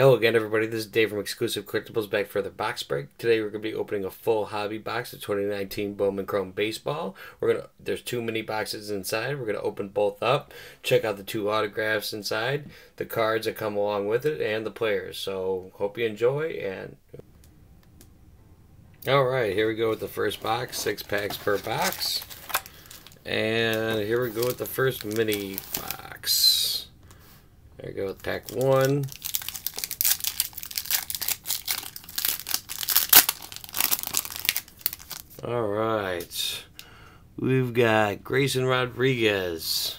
Hello again, everybody. This is Dave from Xclusive Collectibles back for the box break. Today we're going to be opening a full hobby box of 2019 Bowman Chrome Baseball. We're gonna there's two mini boxes inside. We're going to open both up, check out the two autographs inside, the cards that come along with it, and the players. So hope you enjoy. And all right, here we go with the first box. Six packs per box. And here we go with the first mini box. There we go with pack one. All right. We've got Grayson Rodriguez,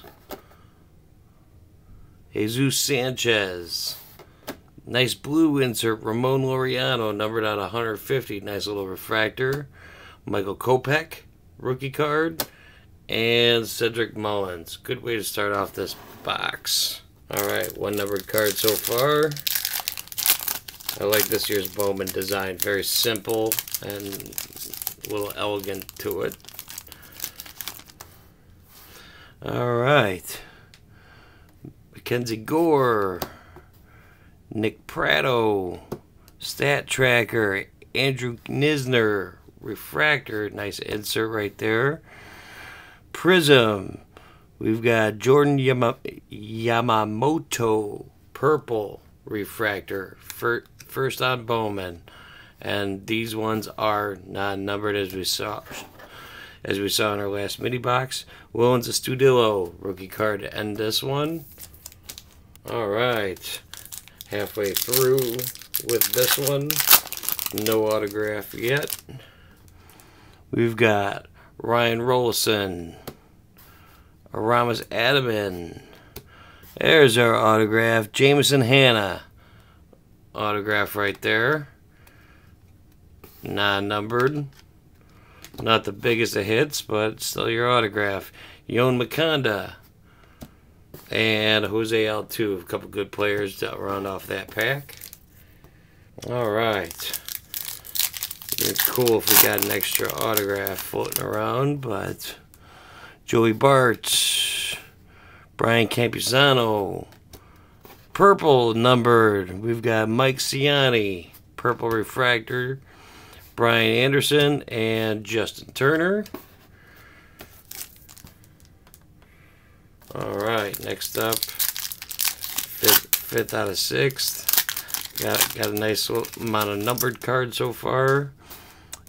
Jesus Sanchez, nice blue insert, Ramon Laureano, numbered out 150, nice little refractor, Michael Kopech, rookie card, and Cedric Mullins. Good way to start off this box. All right, one numbered card so far. I like this year's Bowman design. Very simple and a little elegant to it. All right. Mackenzie Gore, Nick Pratto, Stat Tracker, Andrew Knizner, Refractor, nice insert right there. Prism, we've got Jordan Yama Yamamoto, Purple, Refractor, first on Bowman and these ones are non-numbered as we saw as we saw in our last mini box. Willians Astudillo, oh. rookie card to end this one. Alright, halfway through with this one. No autograph yet. We've got Ryan Rollison, Aramis Ademan. There's our autograph. Jameson Hannah. Autograph right there non-numbered. Not the biggest of hits, but still your autograph. Yoan Moncada and Jose Altuve. A couple good players that round off that pack. All right. It's cool if we got an extra autograph floating around, but Joey Bart, Brian Campusano, purple numbered. We've got Mike Siani, purple refractor. Brian Anderson and Justin Turner. All right, next up, fifth, fifth out of sixth. Got got a nice amount of numbered cards so far,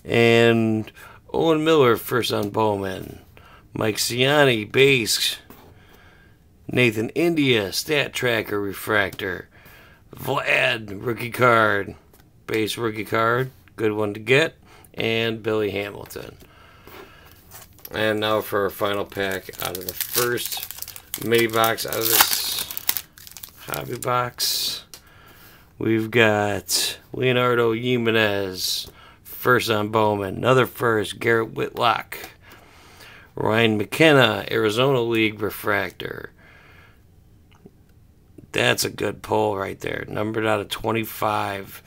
and Owen Miller first on Bowman, Mike Siani base, Jonathan India stat tracker refractor, Vlad rookie card, base rookie card good one to get, and Billy Hamilton. And now for our final pack out of the first mini box out of this hobby box. We've got Leonardo Jimenez, first on Bowman. Another first, Garrett Whitlock. Ryan McKenna, Arizona League Refractor. That's a good pull right there. Numbered out of 25.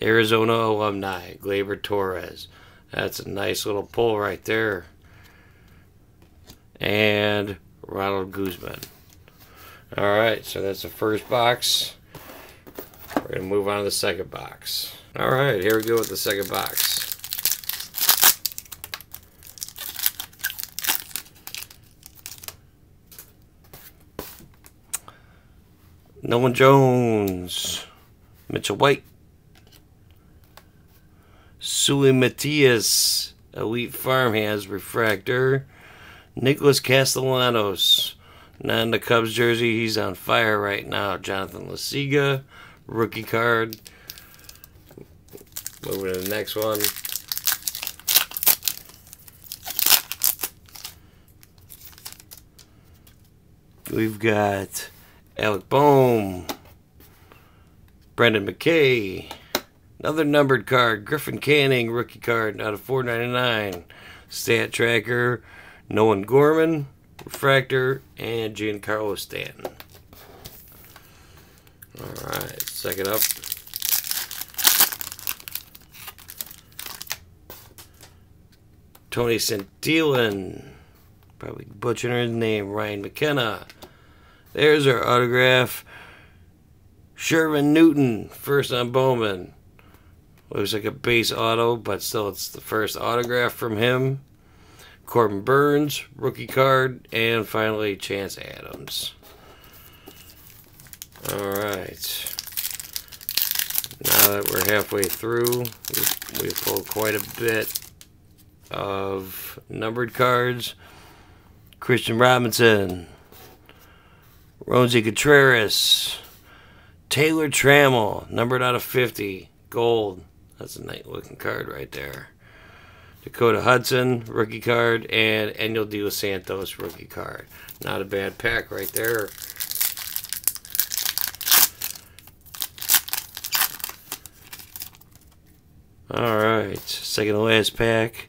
Arizona alumni, Gleyber Torres. That's a nice little pull right there. And Ronald Guzman. All right, so that's the first box. We're going to move on to the second box. All right, here we go with the second box. Nolan Jones, Mitchell White, Seuly Matias, Elite Farmhands Refractor. Nicholas Castellanos, not in the Cubs jersey. He's on fire right now. Jonathan Loaisiga, rookie card. Moving to the next one. We've got Alec Bohm, Brendan McKay, Another numbered card, Griffin Canning rookie card out of 499. Stat tracker, Nolan Gorman, refractor, and Giancarlo Stanton. Alright, second up. Tony Santillan, probably butchering his name, Ryan McKenna. There's our autograph. Shervyen Newton, first on Bowman. Looks like a base auto, but still it's the first autograph from him. Corbin Burnes, rookie card, and finally Chance Adams. All right. Now that we're halfway through, we've, we've pulled quite a bit of numbered cards. Kristian Robinson, Roansy Contreras, Taylor Trammell, numbered out of 50, gold. That's a nice looking card right there. Dakota Hudson, rookie card, and Enyel De Los Santos, rookie card. Not a bad pack right there. All right, second to last pack.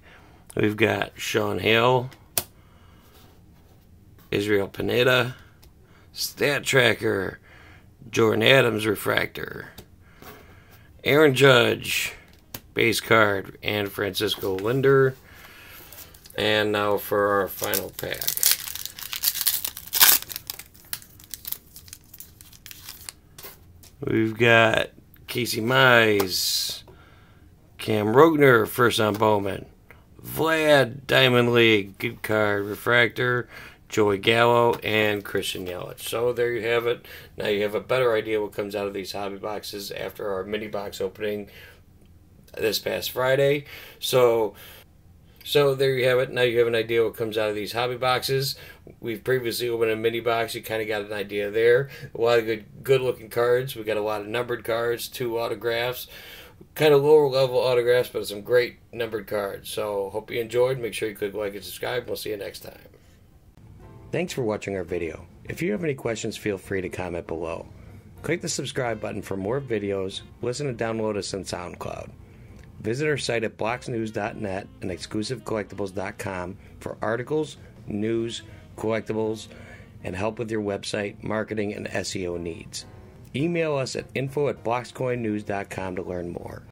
We've got Sean Hale, Israel Pineda, Stat Tracker, Jordyn Adams Refractor, Aaron Judge, base card, and Francisco Lindor. And now for our final pack. We've got Casey Mize, Cam Rogner, first on Bowman, Vlad, Diamond League, good card, Refractor, Joey Gallo, and Christian Yelich. So there you have it. Now you have a better idea what comes out of these hobby boxes after our mini box opening this past Friday. So so there you have it. Now you have an idea what comes out of these hobby boxes. We've previously opened a mini box. You kind of got an idea there. A lot of good, good looking cards. We got a lot of numbered cards, two autographs, kind of lower level autographs, but some great numbered cards. So hope you enjoyed. Make sure you click like and subscribe. We'll see you next time. Thanks for watching our video. If you have any questions, feel free to comment below. Click the subscribe button for more videos. Listen and download us on SoundCloud. Visit our site at bloxnews.net and xclusivecollectibles.com for articles, news, collectibles, and help with your website, marketing, and SEO needs. Email us at info at bloxcoinnews.com to learn more.